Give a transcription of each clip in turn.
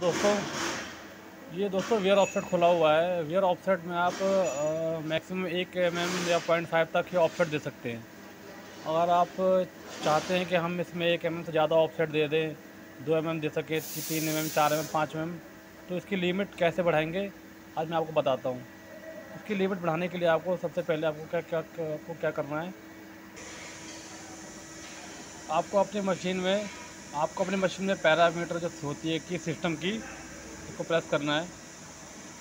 दोस्तों, ये दोस्तों वेयर ऑफसेट खुला हुआ है। वेयर ऑफसेट में आप मैक्सिमम एक एम एम या पॉइंट फाइव तक ही ऑफसेट दे सकते हैं। अगर आप चाहते हैं कि हम इसमें एक एम एम से ज़्यादा ऑफसेट दे दें, दो एम एम दे सके, तीन एम एम चार एम एम पाँच एम एम तो इसकी लिमिट कैसे बढ़ाएँगे? आज मैं आपको बताता हूँ। इसकी लिमिट बढ़ाने के लिए आपको सबसे पहले आपको क्या क्या आपको क्या करना है? आपको अपनी मशीन में आपको अपनी मशीन में पैरामीटर जो होती है कि सिस्टम की इसको प्रेस करना है।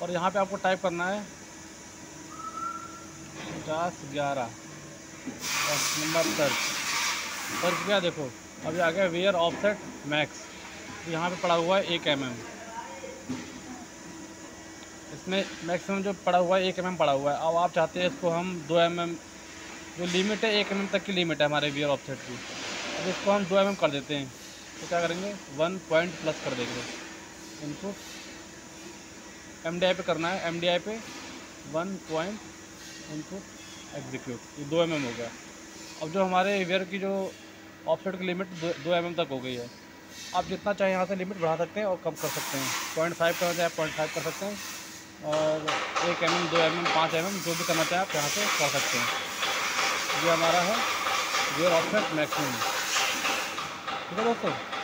और यहाँ पे आपको टाइप करना है पचास ग्यारह। Number search. सर्च किया देखो अभी आ गया वेयर ऑफसेट मैक्स यहाँ पे पड़ा हुआ है एक एम mm. इसमें मैक्सिमम जो पड़ा हुआ है एक एम mm पड़ा हुआ है। अब आप चाहते हैं इसको हम दो एम mm, जो लिमिट है एक एम mm तक की लिमिट है हमारे वेयर ऑफसेट की। अब इसको हम दो एम कर देते हैं। तो क्या करेंगे? वन पॉइंट प्लस कर देंगे। इनपुट एम डी आई पे करना है। एम डी आई पे वन पॉइंट इनपुट एग्जीक्यूट ये दो एम एम हो गया। अब जो हमारे वेयर की जो ऑफसेट की लिमिट दो एम एम तक हो गई है। आप जितना चाहे यहाँ से लिमिट बढ़ा सकते हैं और कम कर सकते हैं। पॉइंट फाइव करना चाहे पॉइंट फाइव कर सकते हैं। और एक एम एम दो एम एम पाँच एम एम जो भी करना चाहे आप यहाँ से कर सकते हैं। ये हमारा है वेयर ऑफसेट मैक्सिमम ठीक है दोस्तों